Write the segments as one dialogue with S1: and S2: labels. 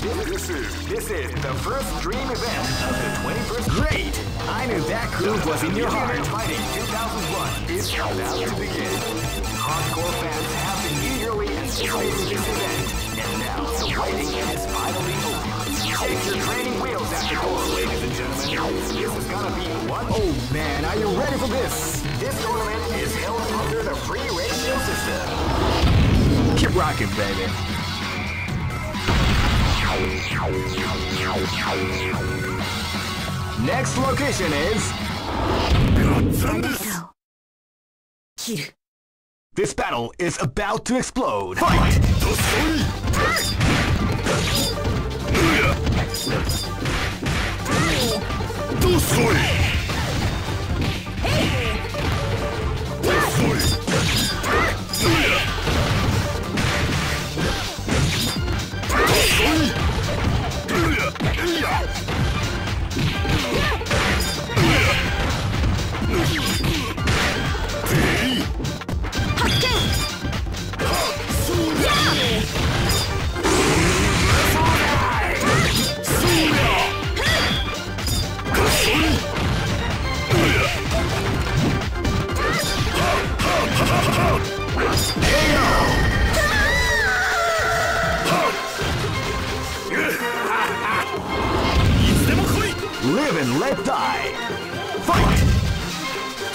S1: This is this is the first dream event of the 21st. Great! I knew that groove was in your heart. Fighting 2001 is about to begin. Hardcore fans have been eagerly anticipating this event, and now the waiting is finally over. Take your training wheels at the door, ladies and gentlemen. This is gonna be one.
S2: Oh man, are you ready for this?
S1: This tournament is held under the free ratio system.
S2: Keep rocking, baby. Next location is. This battle is about to explode. Fight! Live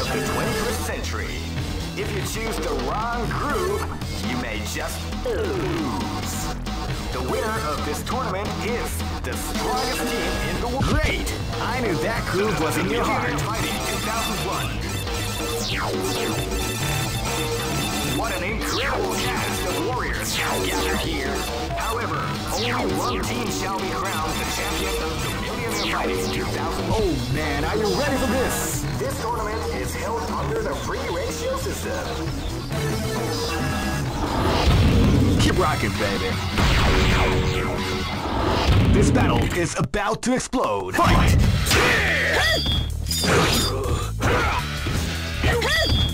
S1: of the 21st century. If you choose the wrong groove, you may just lose. The winner of this tournament is the strongest team in the world.
S2: Great! I knew that groove was in your heart.
S1: Fighting 2001. What an incredible cast of warriors has gathered here. However, only one team shall be crowned the champion of the Millionaire Fighting 2000.
S2: Oh man, are you ready for this?
S1: This tournament is held under the free ratio system.
S2: Keep rocking, baby. This battle is about to explode. Fight!
S1: Live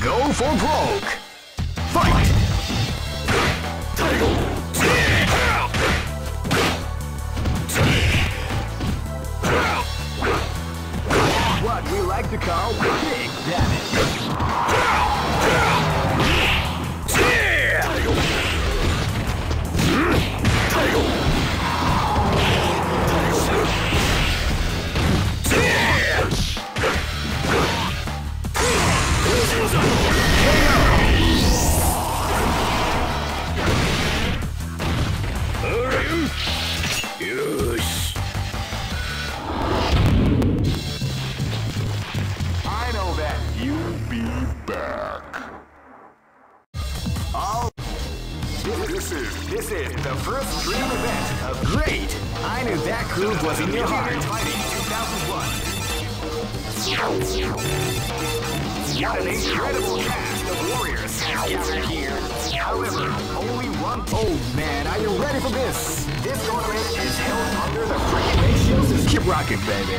S1: Go for broke! This is the first dream event of great. I knew that groove was in your heart. Fighting 2001. What an incredible cast of warriors gathered here. However, only one. Oh man, are you ready for this? This tournament is held under the free ratio. Keep rocking, baby.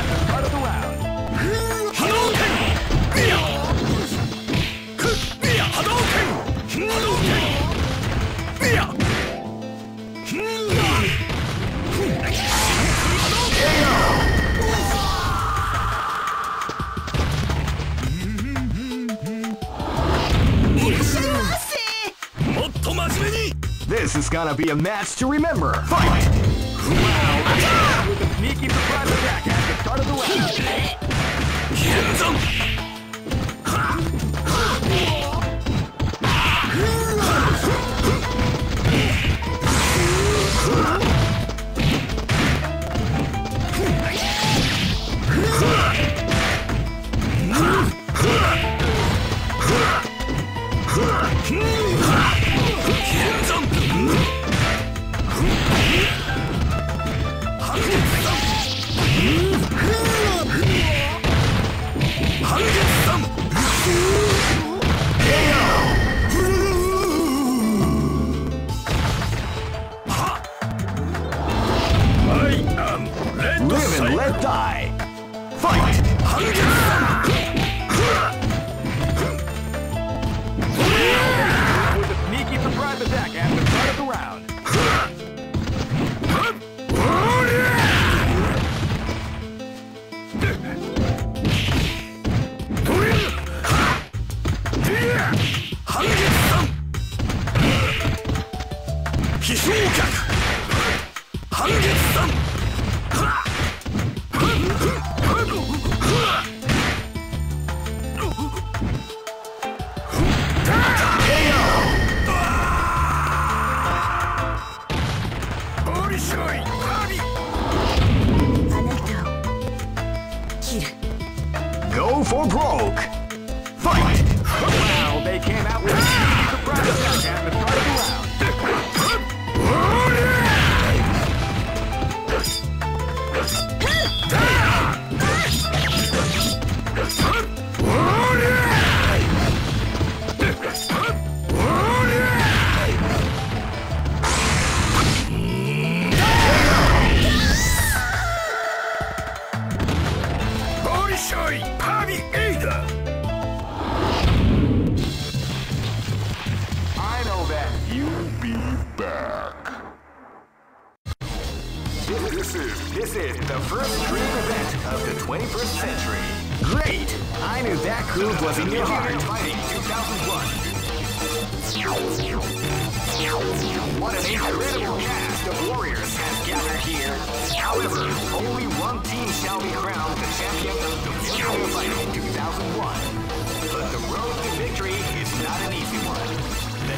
S1: is gonna be a match to remember. Fight!
S2: A sneaky surprise attack at the start of the round.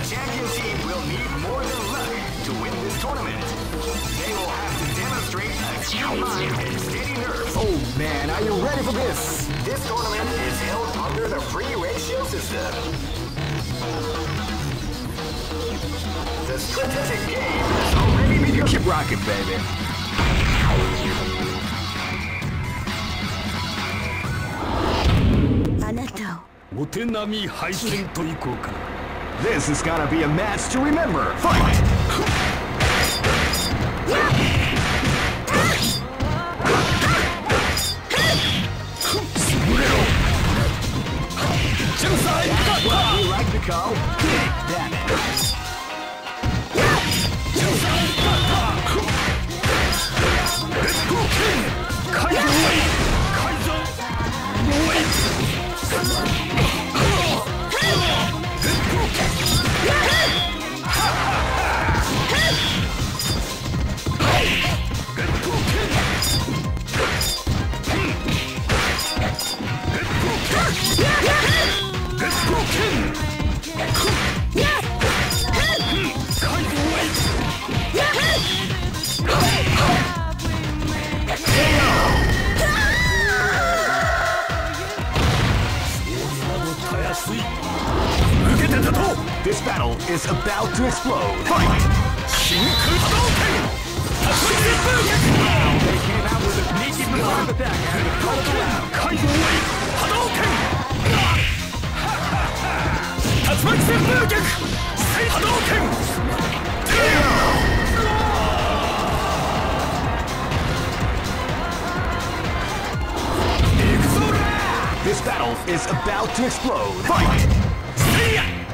S2: champion team will need more than luck to win this tournament. They will have to demonstrate a keen mind and steady nerves. Oh man, are you ready for this? This tournament is held under the free ratio system. The strategic game is already begun. Keep rocking, baby.
S3: Anato.
S2: This is gonna be a match to remember. Fight!
S3: Genocide!
S2: What you like to call Big Damage? This battle is about to explode. Fight! They came out with a sneaky berserk attack
S3: and called out. Hadouken!
S2: This battle is about to explode. Fight!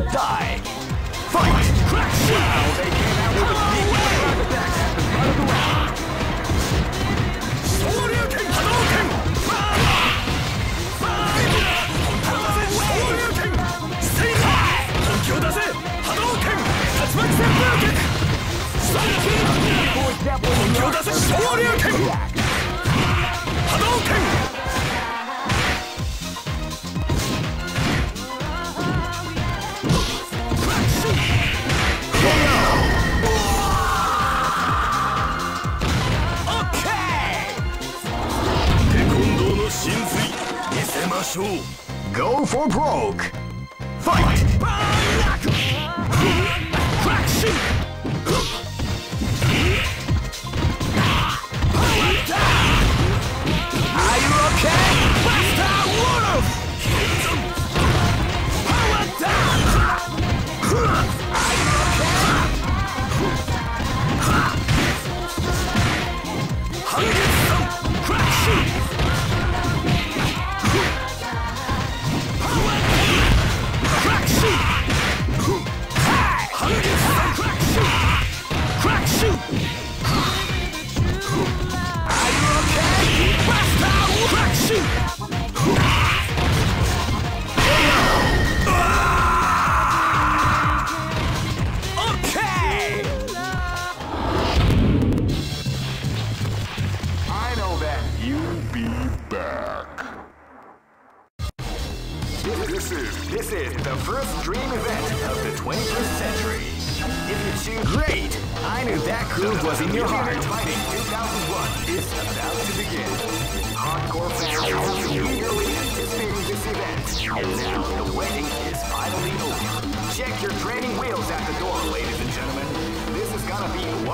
S2: let die. Fight! Wow, they came out with a sneak attack on the back. Out of the
S3: way.
S2: For example, or broke.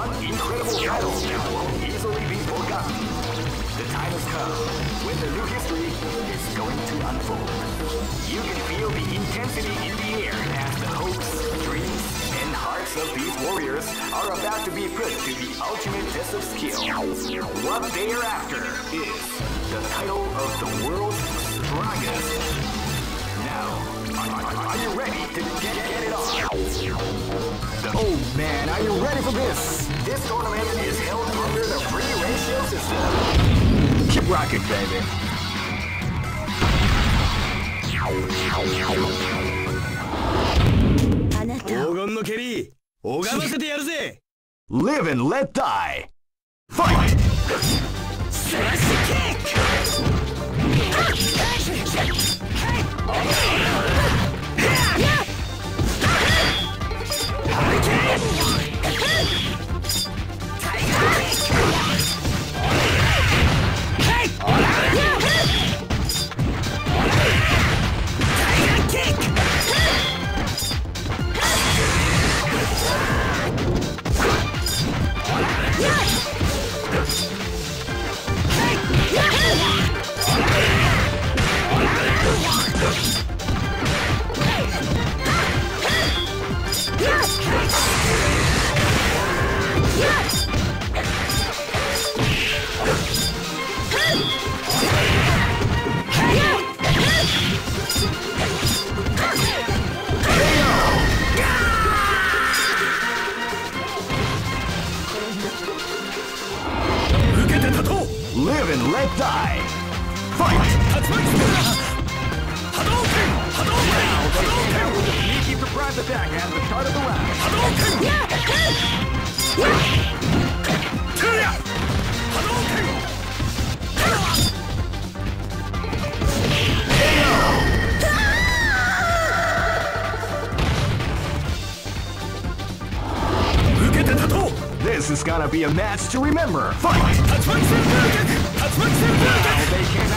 S1: Incredible battle that won't easily be forgotten. The time has come when the new history is going to unfold. You can feel the intensity in the air as the hopes, dreams, and hearts of these warriors are about to be put to the ultimate test of skill. What they are after is the title of the world's strongest. Now, are, you ready to get, get it on? Oh man, are you ready for this? This tournament is held under the free ratio system. Keep rocking, baby. Live and let die! Fight!
S3: Smash
S1: kick! Hurricane! Yes! be a match to remember. Fight! They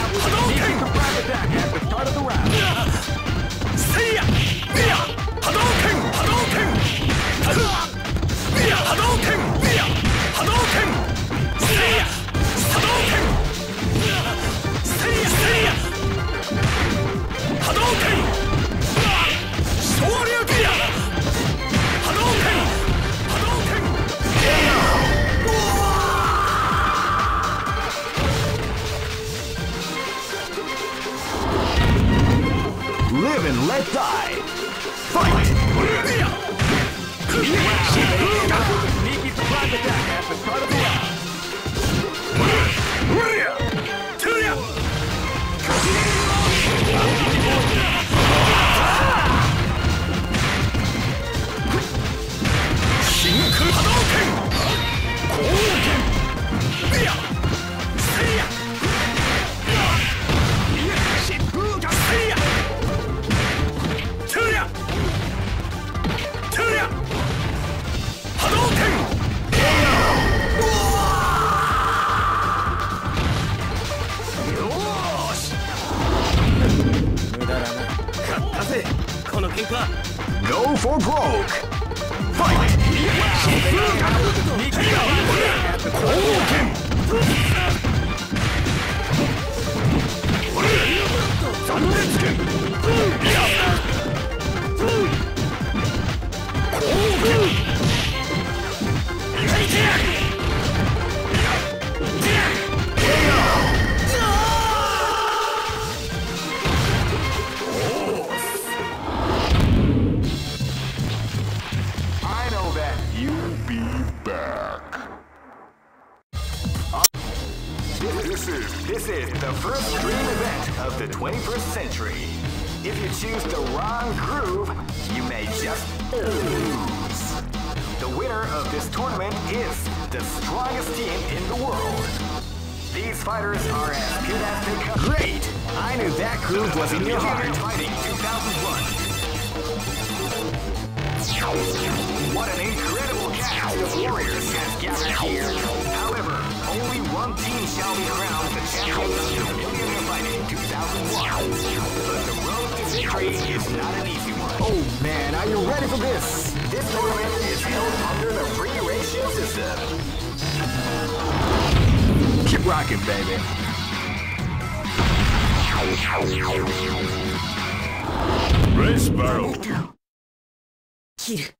S1: warriors has gathered here. However, only one team shall be crowned the champion of Millionaire Fighting 2001. But the road to victory is not an easy one.
S2: Oh man, are you ready for this?
S1: This tournament is held under the free ratio system.
S2: Keep rocking, baby.
S3: Race
S4: barrel. Kill.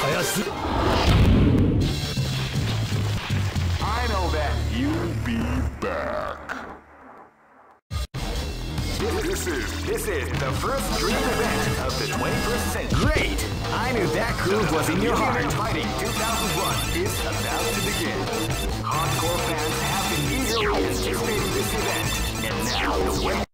S3: たやす
S1: I know that.
S3: You'll be back
S1: This is this is the first dream event of the 21st century.
S2: Great! I knew that groove was in your heart.
S1: Fighting 2001 is about to begin. Hardcore fans have been eagerly anticipating this event, and now the wait